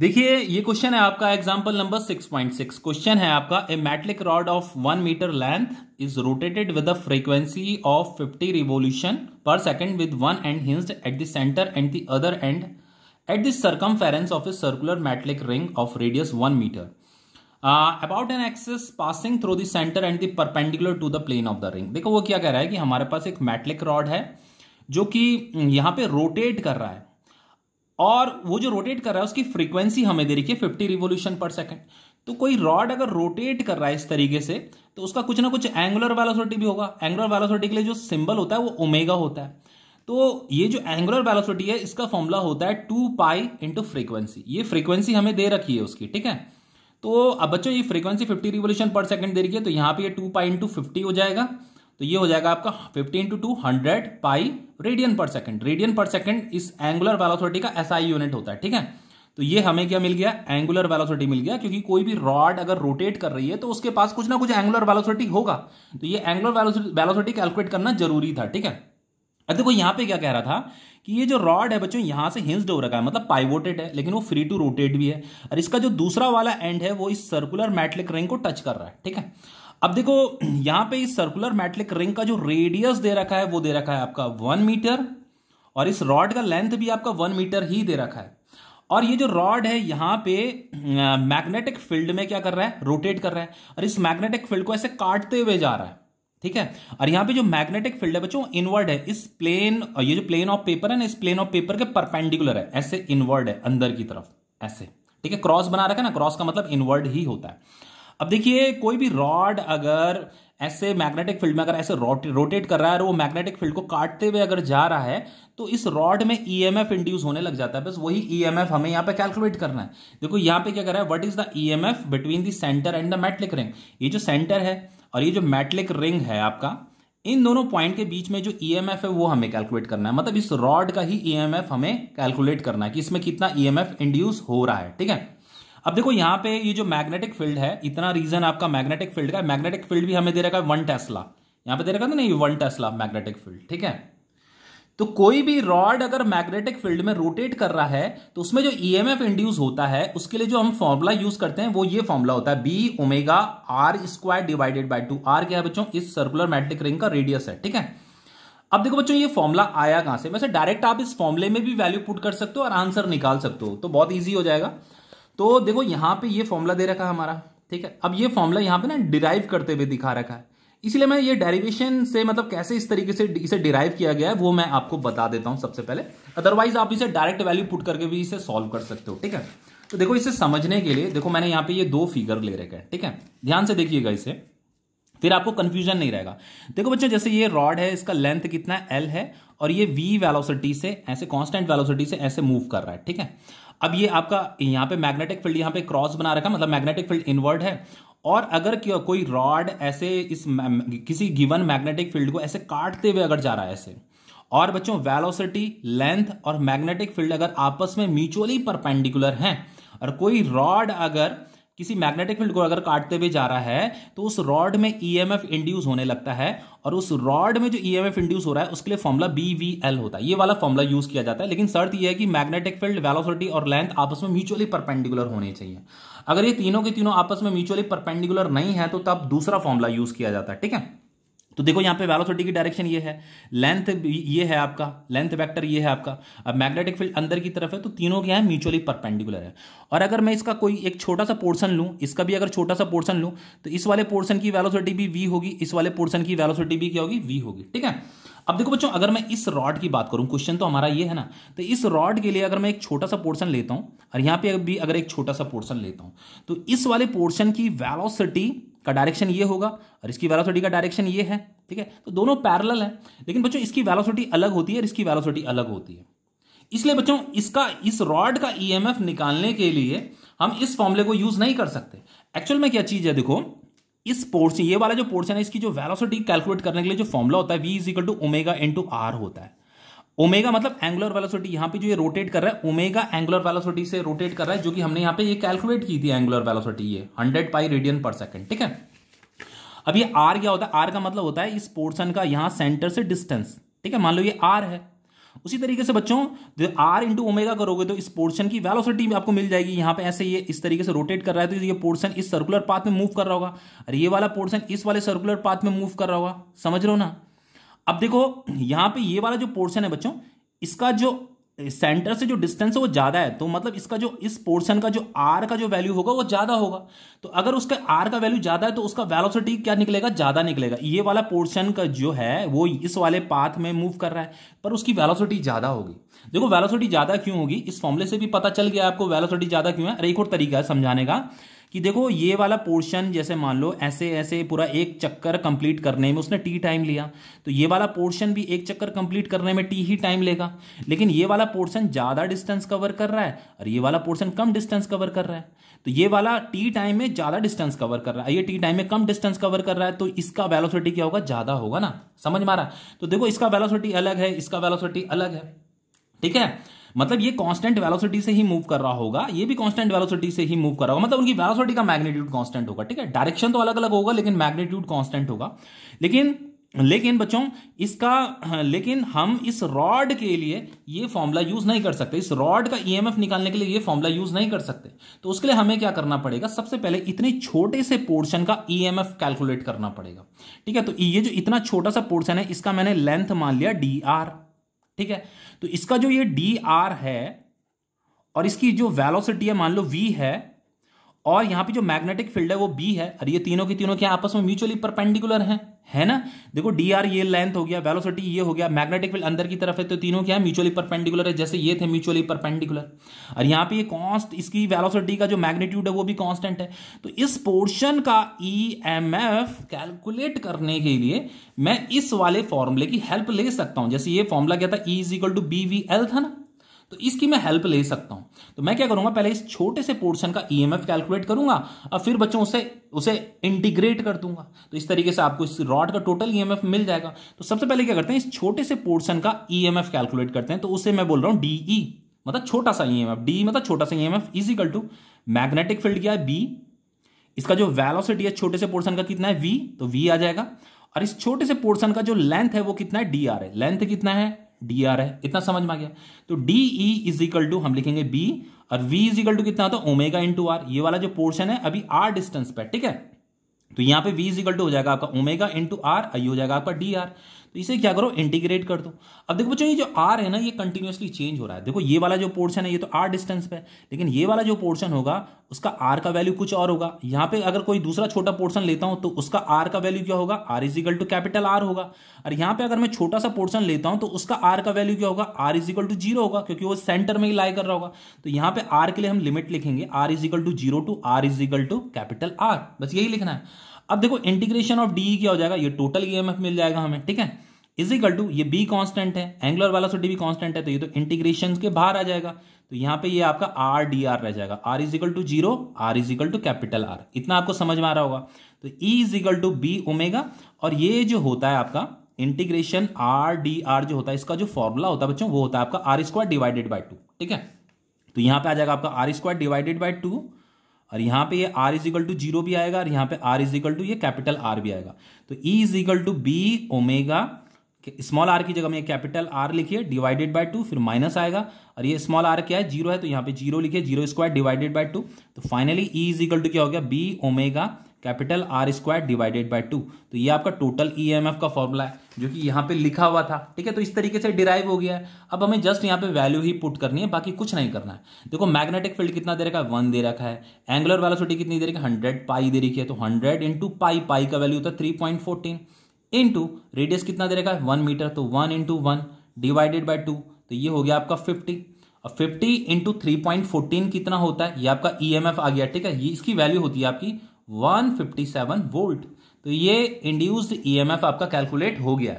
देखिए, ये क्वेश्चन है आपका एग्जांपल नंबर 6.6 क्वेश्चन है आपका a metallic rod of one metre length is rotated with the frequency of 50 revolution per second with one end hinged at the centre and the other end at the circumference of a circular metallic ring of radius one metre about an axis passing through the centre and the perpendicular to the plane of the ring देखो, वो क्या कह रहा है कि हमारे पास एक metallic rod है, जो कि यहाँ पे रोटेट कर रहा है। और वो जो रोटेट कर रहा है, उसकी फ्रीक्वेंसी हमें दे रही है फिफ्टी रिवोल्यूशन पर सेकंड तो कोई रॉड अगर रोटेट कर रहा है इस तरीके से तो उसका कुछ ना कुछ एंगुलर वेलोसिटी भी होगा। एंगुलर वेलोसिटी के लिए जो सिंबल होता है, वो ओमेगा होता है। तो ये जो एंगुलर वेलोसिटी है, इसका फॉर्मूला होता है टू पाई इंटू फ्रीक्वेंसी ये फ्रीक्वेंसी हमें दे रखी है उसकी, ठीक है? तो अब बच्चों, ये frequency fifty revolution per second दे रही है तो यहाँ पे ये पाई इंटू फिफ्टी हो जाएगा। तो ये हो जाएगा आपका fifty into two hundred pi radian per second radian per second इस एंगुलर वेलोसिटी का एसआई यूनिट होता है, ठीक है? तो ये हमें क्या मिल गया? एंगुलर वेलोसिटी मिल गया, क्योंकि कोई भी रॉड अगर रोटेट कर रही है तो उसके पास कुछ ना कुछ एंगुलर वेलोसिटी होगा। तो ये एंगुलर वेलोसिटी कैलकुलेट करना ज़रूरी था, ठीक है? अब देखो, यहाँ पे क्या कह रहा था कि ये जो रॉड है बच्चों, यहाँ से हिंस्ड हो रखा है मतलब पाइवोटेड है, लेकिन वो फ्री टू रोटेट भी है। और इसका जो दूसरा वाला एंड है, वो इस सर्कुलर मैटलिक रिंग को टच कर रहा है, ठीक है? अब देखो, यहाँ पे इस सर्कुलर मैटलिक रिंग का जो रेडियस दे रखा है, वो दे रखा है आपका वन मीटर और इस रॉड का लेंथ भी आपका वन मीटर ही दे रखा है। और ये जो रॉड है, यहाँ पे मैग्नेटिक फ़ील्ड में क्या कर रहा है? रोटेट कर रहा है। और इस मैग्नेटिक फ़ील्ड को ऐसे काटते हुए जा रहा है। ठीक है? और यहाँ पे जो मैग्नेटिक फ़ील्ड है, बच्चों इनवर्ड है। इस प्लेन ये जो प्लेन ऑफ़ पेपर है ना, इस प्लेन ऑफ़ पेपर के परपेंडिकुलर है। ऐसे इनवर्ड है, अंदर की तरफ़। ऐसे। ठीक है? क्रॉस बना रखा है ना? क्रॉस का मतलब इनवर्ड ही होता है। अब देखिए, कोई भी रॉड अगर ऐसे मैग्नेटिक फ़ील्ड में अगर ऐसे रोटेट कर रहा है और वो मैग्नेटिक फ़ील्ड को काटते हुए अगर जा रहा है तो इस रॉड में ईएमएफ e इंड्यूस होने लग जाता है। बस वही ईएमएफ e हमें यहाँ पे कैलकुलेट करना है। देखो, यहाँ पे क्या कर रहा है? What is the EMF between the centre and the metallic ring ये जो सेंटर है और ये जो मेटलिक रिंग है आपका, इन दोनों पॉइंट के बीच में जो ईएमएफ है, वो हमें कैलकुलेट करना है। मतलब इस रॉड का ही ईएमएफ हमें कैलकुलेट करना है कि इसमें कितना ईएमएफ इंड्यूस हो रहा है, ठीक है? अब देखो, यहाँ पे ये जो मैग्नेटिक फ़ील्ड है, इतना रीजन आपका मैग्नेटिक फ़ील्ड का मैग्नेटिक फ़ील्ड भी हमें दे रखा है वन टेस्ला यहाँ पे दे रखा था ना, ये वन टेस्ला मैग्नेटिक फ़ील्ड ठीक है? तो कोई भी रॉड अगर मैग्नेटिक फ़ील्ड में रोटेट कर रहा है तो उसमें जो ईएमएफ e इंड्यूस होता है, उसके लिए जो हम फॉर्मुला यूज़ करते हैं, वो ये फॉर्मूला होता है B omega R square divided by two R क्या है बच्चों? इस सर्कुलर मैग्नेटिक रिंग का रेडियस है, ठीक है? अब देखो बच्चों, ये फॉर्मुला आया कहाँ से? वैसे डायरेक्ट आप इस फॉर्मुले में भी वैल्यू पुट कर सकते हो और आंसर निकाल सकते हो तो बहुत ईजी हो जाएगा। तो देखो, यहाँ पे ये फॉर्मूला दे रखा है हमारा, ठीक है? अब ये फॉर्मूला यहाँ पे ना डिराइव करते हुए दिखा रखा है। इसलिए मैं ये डेरिवेशन से मतलब कैसे इस तरीके से इसे डिराइव किया गया है, वो मैं आपको बता देता हूँ सबसे पहले। अदरवाइज़ आप इसे डायरेक्ट वैल्यू पुट करके भी इसे सॉल्व कर सकते हो, ठीक है? तो देखो, इसे समझने के लिए, देखो, मैंने यहाँ पे ये दो फिगर ले रखे हैं, ठीक है? ध्यान से देखिएगा इसे। फिर आपको कंफ्यूजन नहीं रहेगा। देखो बच्चों, जैसे ये रॉड है, इसका लेंथ कितना एल है, और ये वी वेलोसिटी से, ऐसे कांस्टेंट वेलोसिटी से ऐसे मूव कर रहा है, ठीक है? अब ये आपका, यहाँ पे मैग्नेटिक फ़ील्ड यहाँ पे क्रॉस बना रखा मतलब मैग्नेटिक फ़ील्ड इनवर्ड है। और अगर कोई रॉड ऐसे इस किसी गिवन मैग्नेटिक फ़ील्ड को ऐसे काटते हुए अगर जा रहा है ऐसे, और बच्चों वेलोसिटी लेंथ और मैग्नेटिक फ़ील्ड अगर आपस में म्यूचुअली परपेंडिकुलर हैं, और कोई रॉड अगर किसी मैग्नेटिक फ़ील्ड को अगर काटते हुए जा रहा है तो उस रॉड में ईएमएफ एफ़ इंड्यूस होने लगता है और उस रॉड में जो ईएमएफ एफ़ इंड्यूस हो रहा है, उसके लिए फॉर्मुला बी वी एल होता है। ये वाला फॉर्मुला यूज़ किया जाता है, लेकिन शर्त यह है कि मैग्नेटिक फ़ील्ड वेलोसिटी और लेंथ आपस में म्यूचुअली परपेंडिकुलर होने चाहिए। अगर ये तीनों के तीनों आपस में म्यूचुअली परपेंडिकुलर नहीं है तो तब दूसरा फॉर्मुला यूज़ किया जाता है, ठीक है? तो देखो यहाँ पे वेलोसिटी की डायरेक्शन ये है। लेंथ ये है आपका लेंथ वेक्टर ये है आपका। अब मैग्नेटिक फ़ील्ड अंदर की तरफ़ है तो तीनों क्या है? म्यूचुअली परपेंडिकुलर है। और अगर मैं इसका कोई एक छोटा सा पोर्शन लूँ, इसका भी अगर छोटा सा पोर्शन लूँ तो इस वाले पोर्शन की वेलोसिटी भी वी होगी, इस वाले पोर्सन की वेलोसिटी भी क्या होगी? वी होगी, ठीक है? अब देखो बच्चों, अगर मैं इस रॉड की बात करूँ क्वेश्चन तो हमारा ये है ना तो इस रॉड के लिए अगर मैं एक छोटा सा पोर्शन लेता हूँ, और यहाँ पे भी अगर एक छोटा सा पोर्शन लेता हूँ तो इस वाले पोर्शन की वेलोसिटी का डायरेक्शन ये होगा और इसकी वेलोसिटी का डायरेक्शन ये है, ठीक है? तो दोनों पैरेलल है, लेकिन बच्चों इसकी वेलोसिटी अलग होती है और इसकी वेलोसिटी अलग होती है। इसलिए बच्चों इसका, इस रॉड का ईएमएफ निकालने के लिए हम इस फॉर्मूले को यूज़ नहीं कर सकते। एक्चुअल में क्या चीज़ है देखो, इस पोर्शन ये वाला जो पोर्शन है, इसकी जो वेलोसिटी कैलकुलेट करने के लिए जो फॉर्मुला होता है V is equal to omega to R होता है। ओमेगा मतलब एंगुलर वेलोसिटी, यहाँ पे जो ये रोटेट कर रहा है, ओमेगा एंगुलर वेलोसिटी से रोटेट कर रहा है, जो कि हमने यहाँ पे ये कैलकुलेट की थी एंगुलर वेलोसिटी ये 100 पाई रेडियन पर सेकंड ठीक है? अब ये आर क्या होता है? आर का मतलब होता है इस पोर्शन का यहाँ सेंटर से डिस्टेंस ठीक है? मान लो ये आर है। उसी तरीके से बच्चों जो आर इंटू ओमेगा करोगे तो इस पोर्शन की वेलोसिटी आपको मिल जाएगी। यहाँ पे ऐसे ये इस तरीके से रोटेट कर रहा है तो ये पोर्शन इस सर्कुलर पाथ में मूव कर रहा होगा। और ये वाला पोर्शन इस वाले सर्कुलर पाथ में मूव कर रहा होगा, समझ रहे हो ना? अब देखो, यहाँ पे ये वाला जो पोर्शन है बच्चों, इसका जो सेंटर से जो डिस्टेंस है वो ज़्यादा है। तो मतलब इसका जो, इस पोर्शन का जो आर का जो वैल्यू होगा वो ज़्यादा होगा। तो अगर उसका आर का वैल्यू ज़्यादा है तो उसका वेलोसिटी क्या निकलेगा? ज़्यादा निकलेगा। ये वाला पोर्शन का जो है, वो इस वाले पाथ में मूव कर रहा है, पर उसकी वेलोसिटी ज़्यादा होगी। देखो वेलोसिटी ज़्यादा क्यों होगी? इस फॉर्मुले से भी पता चल गया आपको वेलोसिटी ज़्यादा क्यों है। एक और तरीका है समझाने का। कि देखो, ये वाला पोर्शन जैसे मान लो, ऐसे ऐसे पूरा एक चक्कर कंप्लीट करने में उसने टी टाइम लिया। तो ये वाला पोर्शन भी एक चक्कर कंप्लीट करने में टी ही टाइम लेगा। लेकिन ये वाला पोर्शन ज़्यादा डिस्टेंस कवर कर रहा है और ये वाला पोर्शन कम डिस्टेंस कवर कर रहा है। तो ये वाला टी टाइम में ज़्यादा डिस्टेंस कवर कर रहा है। ये टी टाइम में कम डिस्टेंस कवर कर रहा है तो इसका वेलोसिटी क्या होगा? ज़्यादा होगा ना? समझ मारा तो देखो, इसका वेलोसिटी अलग है, इसका वेलोसिटी अलग है। ठीक है? मतलब ये कांस्टेंट वेलोसिटी से ही मूव कर रहा होगा, ये भी कांस्टेंट वेलोसिटी से ही मूव कर रहा होगा। मतलब उनकी वेलोसिटी का मैग्नीट्यूड कांस्टेंट होगा, ठीक है? डायरेक्शन तो अलग अलग होगा, लेकिन मैग्नीट्यूड कांस्टेंट होगा। लेकिन लेकिन बच्चों, इसका, लेकिन हम इस रॉड के लिए ये फॉर्मूला यूज़ नहीं कर सकते। इस रॉड का ईएमएफ निकालने के लिए ये फॉर्मूला यूज़ नहीं कर सकते। तो उसके लिए हमें क्या करना पड़ेगा? सबसे पहले इतने छोटे से पोर्शन का ईएमएफ कैलकुलेट करना पड़ेगा। ठीक है? तो ये जो इतना छोटा सा पोर्शन है, इसका मैंने लेंथ मान लिया डी आर ठीक है? तो इसका जो ये डी आर है और इसकी जो वेलोसिटी है, मान लो वी है और यहाँ पे जो मैग्नेटिक फ़ील्ड है वो बी है, और ये तीनों की तीनों क्या आपस में म्यूचुअली परपेंडिकुलर हैं? है ना? देखो डी आर ये लेंथ हो गया वेलोसिटी ये हो गया मैग्नेटिक फ़ील्ड अंदर की तरफ़ है तो तीनों क्या है म्यूचुअली परपेंडिकुलर है, जैसे ये थे म्यूचुअली परपेंडिकुलर और यहाँ पे ये कॉन्स्ट इसकी वेलोसिटी का जो मैग्नीट्यूड है वो भी कांस्टेंट है. तो इस पोर्शन का ई एम एफ़ कैलकुलेट करने के लिए मैं इस वाले फॉर्मूले की हेल्प ले सकता हूँ. जैसे ये फॉर्मूला क्या था E is equal to B V L था ना? तो इसकी मैं हेल्प ले सकता हूँ। तो मैं क्या करूँगा, पहले इस छोटे से पोर्शन का ईएमएफ कैलकुलेट करूँगा और फिर बच्चों उसे उसे इंटीग्रेट कर दूँगा। तो इस तरीके से आपको इस रॉड का टोटल ईएमएफ मिल जाएगा। तो सबसे पहले क्या करते हैं, इस छोटे से पोर्शन का ईएमएफ कैलकुलेट करते हैं। तो उसे मैं बोल रहा हूँ डीई मतलब छोटा सा ईएमएफ डी मतलब छोटा सा EMF equal to magnetic field क्या है? बी इसका जो वेलोसिटी है, छोटे से पोर्शन का कितना है? वी तो वी आ जाएगा। और इस छोटे से पोर्शन का जो लेंथ है, वो कितना है? डी आर है। लेंथ कितना है? डी आर है। इतना समझ में आ गया? तो D E is equal to हम लिखेंगे बी और वी इज़ इक्वल टू कितना होता है? ओमेगा इंटू आर ये वाला जो पोर्शन है, अभी आर डिस्टेंस पर ठीक है? तो यहाँ पे v इक्वल टू हो जाएगा आपका ओमेगा इंटू आर आई हो जाएगा आपका डी आर तो इसे क्या करो इंटीग्रेट कर दो। अब देखो बच्चों, ये जो आर है ना, ये कंटिन्यूसली चेंज हो रहा है। देखो, ये वाला जो पोर्शन है, ये तो आर डिस्टेंस पे लेकिन ये वाला जो पोर्शन होगा, उसका आर का वैल्यू कुछ और होगा। यहाँ पे अगर कोई दूसरा छोटा पोर्शन लेता हूँ तो उसका आर का वैल्यू क्या होगा? R equal to capital R होगा। और यहाँ पे अगर मैं छोटा सा पोर्शन लेता हूँ तो उसका आर का वैल्यू क्या होगा? आर इजिकल टू ज़ीरो होगा, क्योंकि वो सेंटर में ही लाई कर रहा होगा। तो यहाँ पे आर के लिए हम लिमिट लिखेंगे। R equal to zero to R equal to capital R बस यही लिखना है। अब देखो इंटीग्रेशन ऑफ़ डी क्या हो जाएगा? ये टोटल ईएमएफ मिल जाएगा हमें, ठीक है? इज़ इक्वल टू ये बी कांस्टेंट है एंगुलर वेलोसिटी भी कांस्टेंट है तो ये तो इंटीग्रेशन के बाहर आ जाएगा। तो यहाँ पे ये आपका आर डी आर रह जाएगा। R is equal to zero R is equal to capital R इतना आपको समझ में आ रहा होगा। तो E is equal to B omega और ये जो होता है आपका इंटीग्रेशन आर डी आर जो होता है, इसका जो फॉर्मूला होता है बच्चों, वो होता है आपका R square divided by two ठीक है? तो यहाँ पे आ जाएगा आपका R square divided by two और यहाँ पे ये R is equal to zero भी आएगा, और यहाँ पे आर इज़ इक्वल टू ये कैपिटल आर भी आएगा। तो E is equal to B omega small R की जगह में कैपिटल आर लिखिए डिवाइडेड बाय टू फिर माइनस आएगा। और ये स्मॉल आर क्या है? ज़ीरो है तो यहाँ पे ज़ीरो लिखिए zero square divided by two तो finally E is equal to क्या हो गया? B omega capital R square divided by two तो ये आपका टोटल ई एम एफ़ का फॉर्मूला है, जो कि यहाँ पे लिखा हुआ था। ठीक है तो इस तरीके से डिराइव हो गया है। अब हमें जस्ट यहाँ पे वैल्यू ही पुट करनी है, बाकी कुछ नहीं करना है। देखो मैग्नेटिक फ़ील्ड कितना दे रखा है? वन दे रखा है। एंगुलर वेलोसिटी कितनी दे रखी है? हंड्रेड पाई दे रखी है। तो हंड्रेड इंटू पाई पाई का वैल्यू होता है three point fourteen into radius कितना दे रखा है? वन मीटर तो one into one divided by two तो ये हो गया आपका फिफ्टी और fifty into three point fourteen कितना होता है? ये आपका ई एम एफ़ आ गया, ठीक है? ये इसकी वैल्यू होती है आपकी वन फिफ्टी सेवन वोल्ट तो ये इंड्यूस्ड ई एम एफ़ आपका कैलकुलेट हो गया